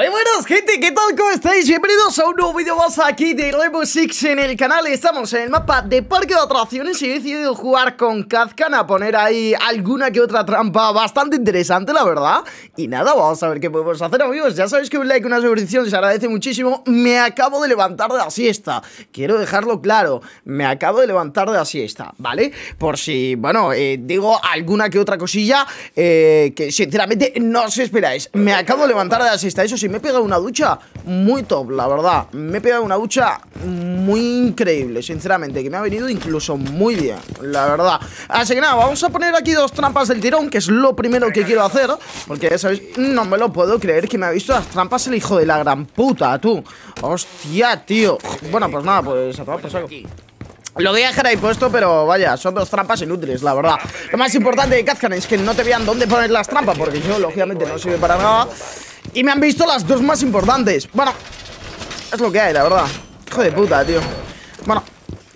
Muy buenas gente, ¿qué tal? ¿Cómo estáis? Bienvenidos a un nuevo vídeo más aquí de Rainbow Six en el canal. Estamos en el mapa de parque de atracciones y he decidido jugar con Kazkan a poner ahí alguna que otra trampa bastante interesante, la verdad. Y nada, vamos a ver qué podemos hacer amigos. Ya sabéis que un like, una suscripción se agradece muchísimo. Me acabo de levantar de la siesta. Quiero dejarlo claro, me acabo de levantar de la siesta, ¿vale? Por si, bueno, eh, digo alguna que otra cosilla eh, que sinceramente no os esperáis. Me acabo de levantar de la siesta, eso sí me he pegado una ducha muy top, la verdad. Me he pegado una ducha muy increíble, sinceramente, que me ha venido incluso muy bien, la verdad. Así que nada, vamos a poner aquí dos trampas del tirón, que es lo primero que quiero hacer, porque ya sabéis, no me lo puedo creer que me ha visto las trampas el hijo de la gran puta, tú. Hostia, tío. Bueno, pues nada, pues a tomar por Lo voy a dejar ahí puesto, pero vaya, son dos trampas inútiles, la verdad. Lo más importante de Kazkan es que no te vean dónde poner las trampas, porque yo, lógicamente, no sirve para nada. Y me han visto las dos más importantes. Bueno, es lo que hay, la verdad. Hijo de puta, tío. Bueno,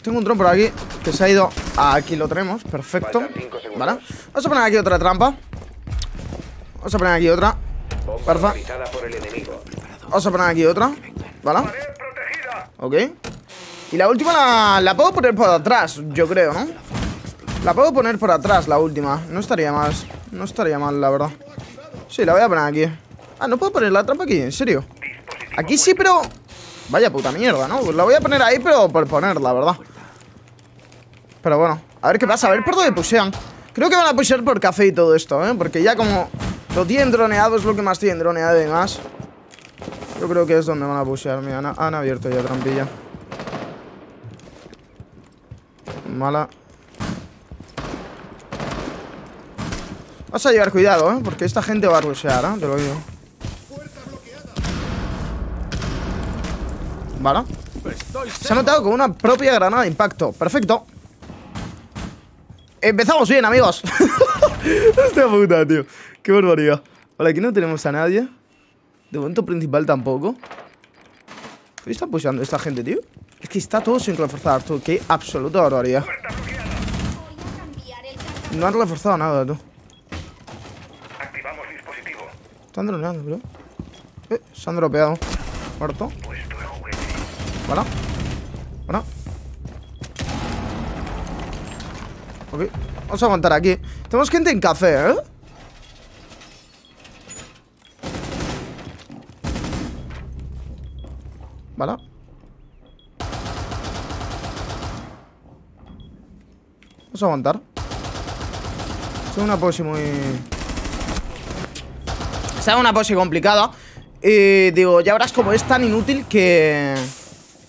tengo un dron por aquí Que se ha ido Aquí lo tenemos, perfecto. Vale, vamos a poner aquí otra trampa. Vamos a poner aquí otra. Perfecto. Vamos a poner aquí otra. Vale. Ok. Y la última la, la puedo poner por atrás Yo creo, ¿no? La puedo poner por atrás, la última. No estaría mal. No estaría mal, la verdad. Sí, la voy a poner aquí Ah, no puedo poner la trampa aquí, en serio Aquí sí, pero... Vaya puta mierda, ¿no? La voy a poner ahí, pero por ponerla, ¿verdad? Pero bueno, a ver qué pasa A ver por dónde pushean Creo que van a pushear por café y todo esto, ¿eh? Porque ya como lo tienen droneado Es lo que más tienen droneado y demás Yo creo que es donde van a pushear Mira, han, han abierto ya trampilla Mala Vas a llevar cuidado, ¿eh? Porque esta gente va a rushear, ¿eh? Te lo digo Vale Se ha notado con una propia granada de impacto. Perfecto. Empezamos bien, amigos. Esta puta, tío. Qué barbaridad. Vale, aquí no tenemos a nadie. De momento principal tampoco. ¿Qué está pusheando esta gente, tío? Es que está todo sin reforzar, tú Qué absoluta barbaridad. No han reforzado nada, tú Están droneando, bro. Eh, se han dropeado. Muerto ¿Vale? Bueno. Ok, vamos a aguantar aquí. Tenemos gente en café, ¿eh? Vale. Vamos a aguantar. Es una posi muy... Está una posi complicada. Y digo, ya verás como es tan inútil que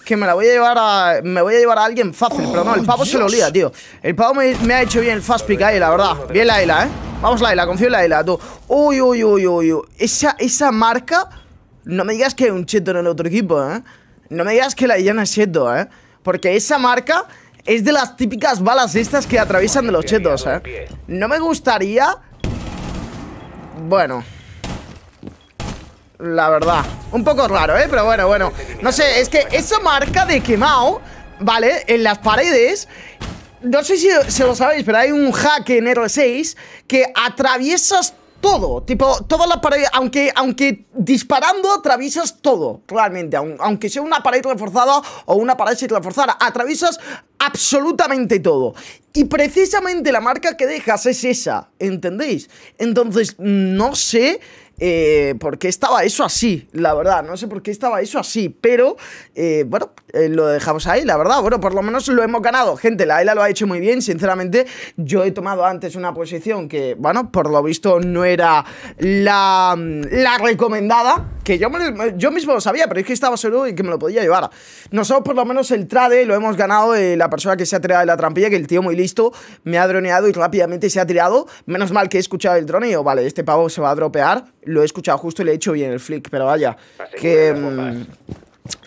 que me la voy a llevar a... Me voy a llevar a alguien fácil Pero no, el pavo se lo lía, tío El pavo me, ha hecho bien el fast pick ahí, la verdad Bien la ¿eh? Vamos la Ela, confío en la Ela, tú Uy, uy, uy, uy, uy Esa, esa marca No me digas que hay un cheto en el otro equipo, ¿eh? No me digas que la llana es cheto, ¿eh? Porque esa marca es de las típicas balas estas que atraviesan de los chetos, ¿eh? No me gustaría... Bueno... La verdad Un poco raro, ¿eh? Pero bueno, bueno No sé, es que esa marca de quemado ¿Vale? En las paredes No sé si, si lo sabéis Pero hay un hack en R6 Que atraviesas todo, tipo, toda la pared, aunque, aunque disparando atraviesas todo, realmente, aunque sea una pared reforzada o una pared sin reforzar, atraviesas absolutamente todo. Y precisamente la marca que dejas es esa, ¿entendéis? Entonces, no sé eh, por qué estaba eso así, la verdad. No sé por qué estaba eso así, pero eh, bueno, eh, lo dejamos ahí, la verdad. Bueno, por lo menos lo hemos ganado. Gente, la ELA lo ha hecho muy bien, sinceramente. Yo he tomado antes una posición que, bueno, por lo visto no era la, la recomendada. Que yo, yo mismo lo sabía, pero es que estaba seguro y que me lo podía llevar. Nosotros, por lo menos, el trade lo hemos ganado. la persona que se ha tirado de la trampilla, que el tío muy listo, me ha droneado y rápidamente se ha tirado. Menos mal que he escuchado el drone y yo, vale, este pavo se va a dropear lo he escuchado justo y le he hecho bien el flick, pero vaya, que... Mm,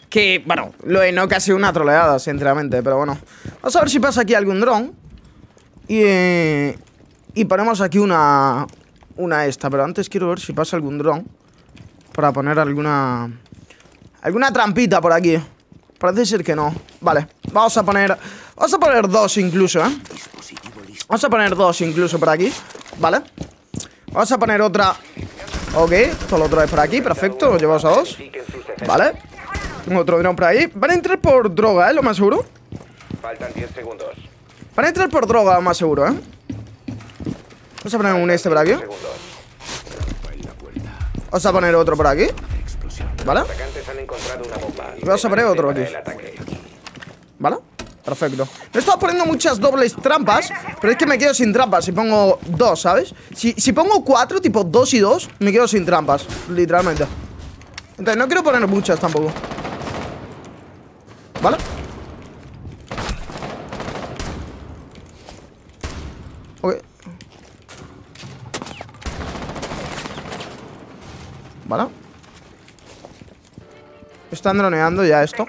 que, bueno, lo he no casi una troleada, sinceramente, pero bueno. Vamos a ver si pasa aquí algún dron. Y, y ponemos aquí una, una esta, pero antes quiero ver si pasa algún dron. Para poner alguna... Alguna trampita por aquí. Parece ser que no. Vale, vamos a poner... Vamos a poner dos incluso, ¿eh? Vamos a poner dos incluso por aquí, ¿vale? Vamos a poner otra Ok, todo lo traes por aquí, perfecto, llevamos a dos Vale Tengo otro drone por ahí Van a entrar por droga, ¿eh? Lo más seguro Faltan 10 segundos. Van a entrar por droga, lo más seguro, ¿eh? Vamos a poner un este por aquí. Vamos a poner otro por aquí ¿Vale? Vamos a poner otro aquí. ¿Vale? Perfecto he estado poniendo muchas dobles trampas Pero es que me quedo sin trampas si pongo dos, ¿sabes? Si, si pongo cuatro, tipo dos y dos Me quedo sin trampas, literalmente Entonces no quiero poner muchas tampoco ¿Vale? ¿Vale? Están droneando ya esto.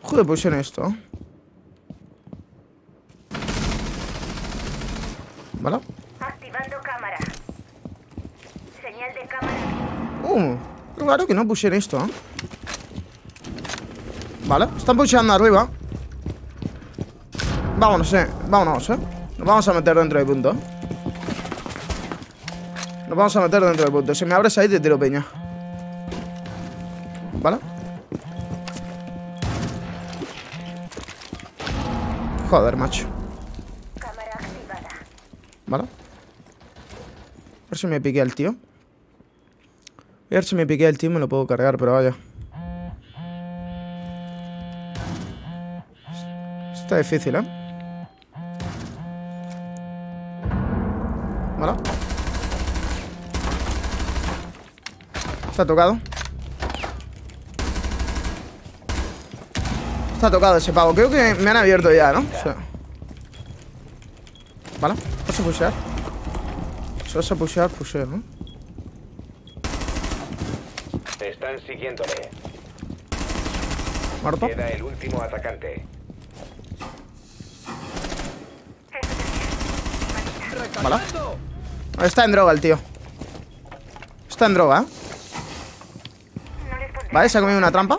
Joder, pues en esto ¿Vale? Activando cámara. Señal de cámara. Uh, claro que no pusieron esto, ¿eh? Vale, están pusheando arriba Vámonos, eh, vámonos, eh Nos vamos a meter dentro del punto Nos vamos a meter dentro del punto Si me abres ahí te tiro peña ¿Vale? Joder, macho. ¿Vale? A ver si me piqué el tío. Voy a ver si me piqué el tío y me lo puedo cargar, pero vaya. Está difícil, ¿eh? ¿Vale? Está tocado. Está tocado ese pavo. Creo que me han abierto ya, ¿no? O sea. Vale, vas a pushear. Si vas a pushear, pusheo, ¿no? Están siguiéndole. Muerto. Queda el último atacante. Vale. Está en droga el tío. Está en droga, ¿eh? Vale, se ha comido una trampa.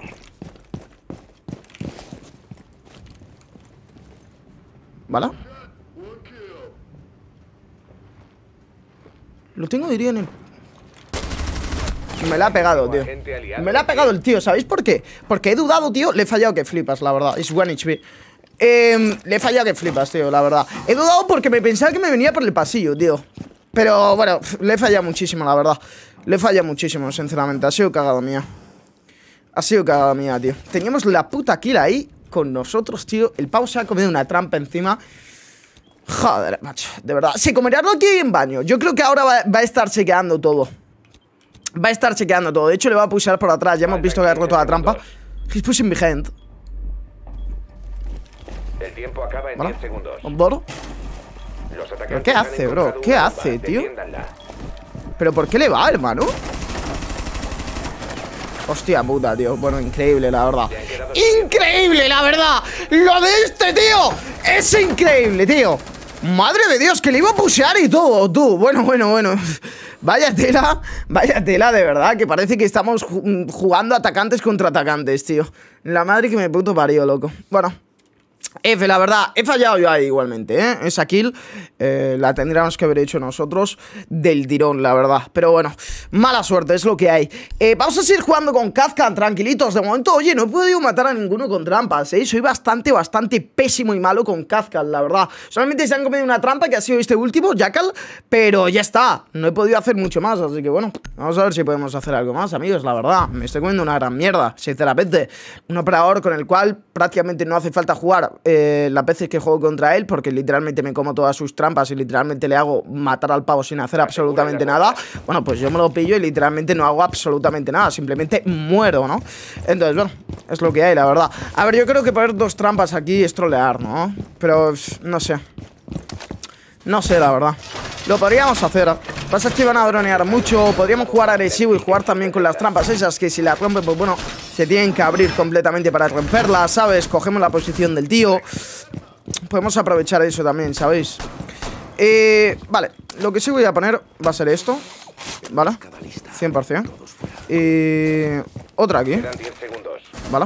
Vale. Lo tengo, diría, en el... Me la ha pegado, tío. Me la ha pegado el tío, ¿sabéis por qué? Porque he dudado, tío. Le he fallado que flipas, la verdad. Es 1 HP. Eh, le he fallado que flipas, tío, la verdad. He dudado porque me pensaba que me venía por el pasillo, tío. Pero bueno, le he fallado muchísimo, la verdad. Le he fallado muchísimo, sinceramente. Ha sido cagado mía. Ha sido cagada mía, tío. Teníamos la puta kill ahí con nosotros, tío. El pavo se ha comido una trampa encima. Joder, macho, de verdad. Se comerá algo aquí en baño. Yo creo que ahora va, va a estar chequeando todo. Va a estar chequeando todo. De hecho, le va a pushar por atrás. Ya hemos visto que ha roto la trampa. He's pushing behind. El tiempo acaba en ¿Vale? 10 segundos. ¿Un boro? Atacantes qué hace, bro? ¿Qué hace, tío? ¿Pero por qué le va, hermano? Hostia puta, tío. Bueno, increíble, la verdad. ¡Increíble, la verdad! ¡Lo de este, tío! ¡Es increíble, tío! Madre de Dios, que le iba a pushear y todo, tú. Bueno, bueno, bueno. Vaya tela, vaya tela, de verdad, que parece que estamos ju- jugando atacantes contra atacantes, tío. La madre que me puto parió, loco. Bueno. F, la verdad, he fallado yo ahí igualmente, ¿eh? Esa kill eh, la tendríamos que haber hecho nosotros del tirón, la verdad. Pero bueno, mala suerte, es lo que hay. Eh, vamos a seguir jugando con Kazkan, tranquilitos. De momento, oye, no he podido matar a ninguno con trampas, ¿eh? Soy bastante, bastante pésimo y malo con Kazkan, la verdad. Solamente se han comido una trampa que ha sido este último, Jackal, pero ya está. No he podido hacer mucho más, así que bueno, vamos a ver si podemos hacer algo más, amigos, la verdad. Me estoy comiendo una gran mierda, sinceramente. Un operador con el cual prácticamente no hace falta jugar eh, las veces que juego contra él, porque literalmente me como todas sus trampas y literalmente le hago matar al pavo sin hacer absolutamente nada. Bueno, pues yo me lo pillo y literalmente no hago absolutamente nada, simplemente muero, ¿no? Entonces, bueno, es lo que hay, la verdad. A ver, yo creo que poner dos trampas aquí es trolear, ¿no? Pero, no sé. No sé, la verdad. Lo podríamos hacer. Pasa es que van a dronear mucho. Podríamos jugar agresivo y jugar también con las trampas esas que si las rompen, pues bueno, se tienen que abrir completamente para romperlas, ¿sabes? Cogemos la posición del tío. Podemos aprovechar eso también, ¿sabéis? Eh, vale, lo que sí voy a poner va a ser esto. ¿Vale? 100%. Y... Otra aquí, Quedan 10 segundos. ¿vale?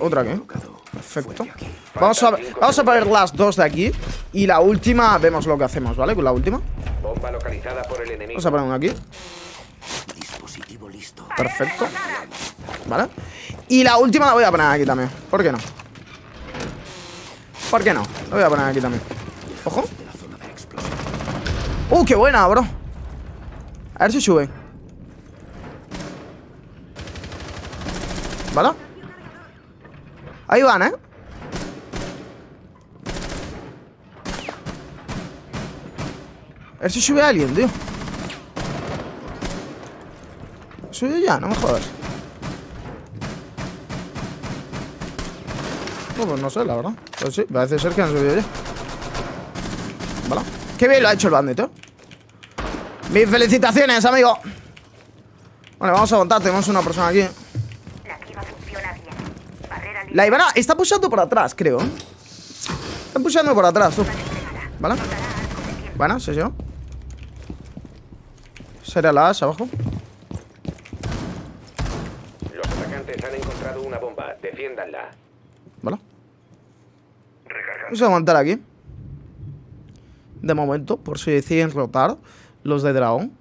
Otra aquí. Perfecto. Vamos a, vamos a poner las dos de aquí. Y la última, vemos lo que hacemos, ¿vale? Con la última. Vamos a poner uno aquí. Perfecto. Vale. Y la última la voy a poner aquí también. ¿Por qué no? ¿Por qué no? La voy a poner aquí también. Ojo. ¡Uh, qué buena, bro! A ver si sube. ¿Vale? Ahí van, ¿eh? A ver si sube alguien, tío. Sube ya, no me jodas. No, pues no sé, la verdad. Pues sí, parece ser que han subido ya. ¿Vale? Qué bien lo ha hecho el bandito. ¿eh? Mis felicitaciones, amigo. Vale, vamos a montar. Tenemos una persona aquí. La Ivana está pushando por atrás, creo. Están pushando por atrás, tú. ¿Vale? Bueno, sí, yo. Será la as abajo. Los atacantes han encontrado una Vamos a montar aquí. De momento, por si deciden rotar los de dragón.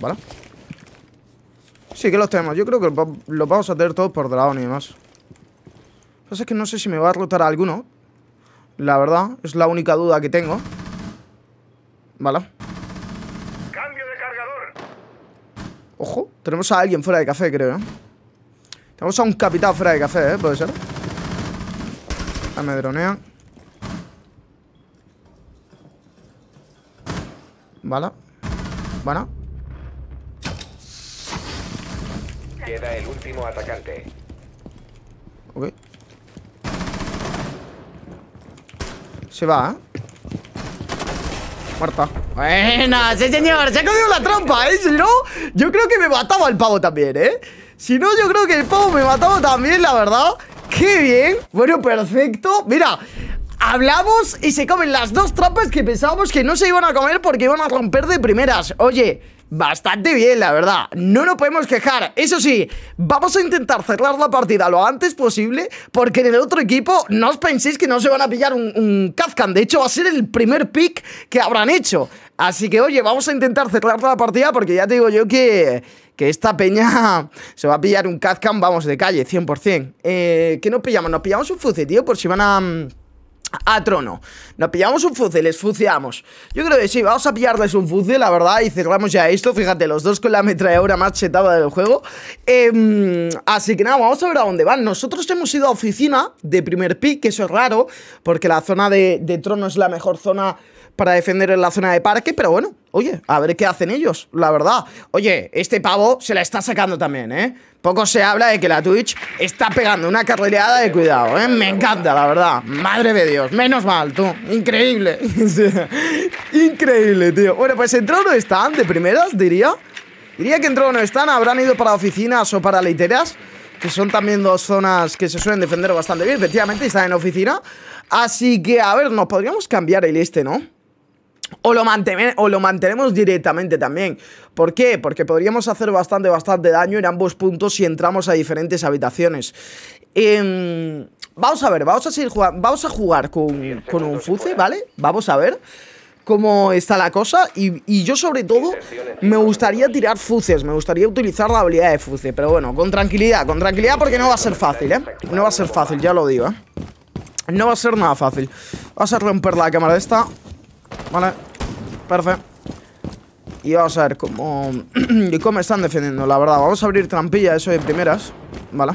¿Vale? Sí que los tenemos. Yo creo que los vamos a tener todos por dragón y demás. Lo que pasa es que no sé si me va a rotar alguno. La verdad, es la única duda que tengo. ¿Vale? ¡Cambio de cargador! Ojo, tenemos a alguien fuera de café, creo, ¿eh? Tenemos a un capitán fuera de café, ¿eh? Puede ser. Ah, me dronean. Vale. Bueno. Queda el último atacante. Ok. Se va, ¿eh? Muerta. Buena, sí señor, se ha comido la trampa, ¿eh? Si no, yo creo que me mataba el pavo también, ¿eh? Si no, yo creo que el pavo me mataba también, la verdad. ¡Qué bien! Bueno, perfecto. Mira, hablamos y se comen las dos trampas que pensábamos que no se iban a comer porque iban a romper de primeras. Oye, bastante bien, la verdad. No nos podemos quejar. Eso sí, vamos a intentar cerrar la partida lo antes posible porque en el otro equipo no os penséis que no se van a pillar un, un Kazkan. De hecho, va a ser el primer pick que habrán hecho. Así que, oye, vamos a intentar cerrar la partida porque ya te digo yo que, que esta peña se va a pillar un Kazkan, vamos, de calle, 100%. Eh, ¿Qué nos pillamos? Nos pillamos un fuce, tío, por si van a... mm, a trono. Nos pillamos un fuce, les fuceamos. Yo creo que sí, vamos a pillarles un fuce, la verdad, y cerramos ya esto. Fíjate, los dos con la ametralladora más chetada del juego. Em, así que nada, vamos a ver a dónde van. Nosotros hemos ido a oficina de primer pick, que eso es raro, porque la zona de, de trono es la mejor zona para defender en la zona de parque, pero bueno, oye, a ver qué hacen ellos, la verdad. Oye, este pavo se la está sacando también, ¿eh? Poco se habla de que la Twitch está pegando una carrileada de cuidado, ¿eh? Me encanta, la verdad. Madre de Dios, menos mal, tú. Increíble. Increíble, tío. Bueno, pues en trono están, de primeras, diría. Diría que en trono están, habrán ido para oficinas o para leiteras que son también dos zonas que se suelen defender bastante bien. Efectivamente, están en oficina. Así que, a ver, nos podríamos cambiar el este, ¿no? O lo, mantene- o lo mantenemos directamente también. ¿Por qué? Porque podríamos hacer bastante, bastante daño en ambos puntos si entramos a diferentes habitaciones. Em, vamos a ver, vamos a, seguir jugando, vamos a jugar con, con un fuce, ¿vale? Vamos a ver cómo está la cosa. Y, y yo, sobre todo, me gustaría tirar fuces. Me gustaría utilizar la habilidad de fuce. Pero bueno, con tranquilidad, con tranquilidad porque no va a ser fácil, ¿eh? No va a ser fácil, ya lo digo, ¿eh? No va a ser nada fácil. Vas a romper la cámara de esta. Vale, perfecto. Y vamos a ver cómo, y cómo están defendiendo, la verdad. Vamos a abrir trampilla, eso de primeras. Vale.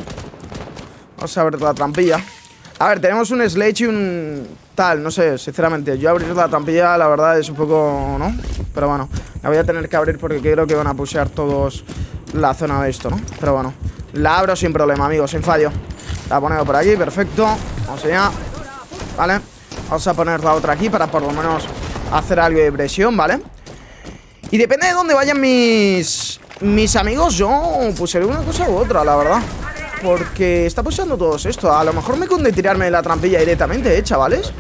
Vamos a abrir la trampilla. A ver, tenemos un sledge y un tal, no sé, sinceramente. Yo abrir la trampilla, la verdad, es un poco, ¿no? Pero bueno, la voy a tener que abrir porque creo que van a pushear todos la zona de esto, ¿no? Pero bueno, la abro sin problema, amigos, sin fallo. La ponemos por aquí, perfecto. Vamos allá. Vale. Vamos a poner la otra aquí para por lo menos hacer algo de presión, ¿vale? Y depende de dónde vayan mis mis amigos, yo pusiré una cosa u otra, la verdad. Porque está pusando todos esto. A lo mejor me conde tirarme la trampilla directamente, ¿eh, chavales?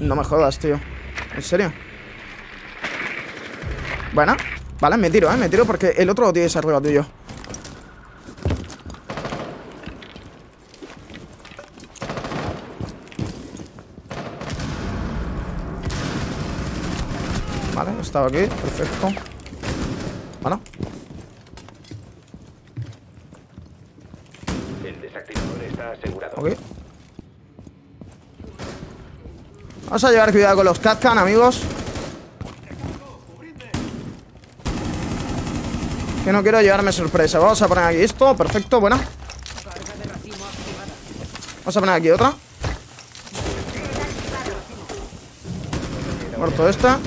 No me jodas, tío. ¿En serio? Bueno, vale, me tiro, ¿eh? Me tiro porque el otro lo tienes arriba tuyo. Estaba aquí, perfecto. Bueno, El desactivador está asegurado. ok. Vamos a llevar cuidado con los Catcan, amigos. Que no quiero llevarme sorpresa. Vamos a poner aquí esto, perfecto, buena. Vamos a poner aquí otra. Muerto esta.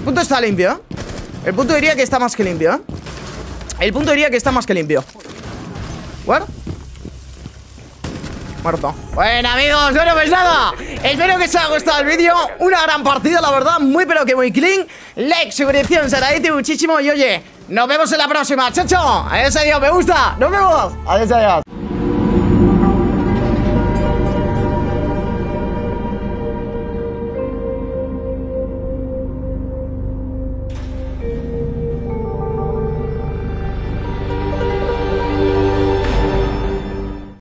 El punto está limpio, ¿eh? El punto diría que está más que limpio, ¿eh? El punto diría que está más que limpio. Bueno. Muerto. Bueno, amigos, bueno, pues nada. Espero que os haya gustado el vídeo. Una gran partida, la verdad. Muy, pero que muy clean. Like, suscripción, se agradece muchísimo. Y oye, nos vemos en la próxima. Chao. Adiós, adiós. Me gusta. Nos vemos. Adiós, adiós.